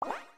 What?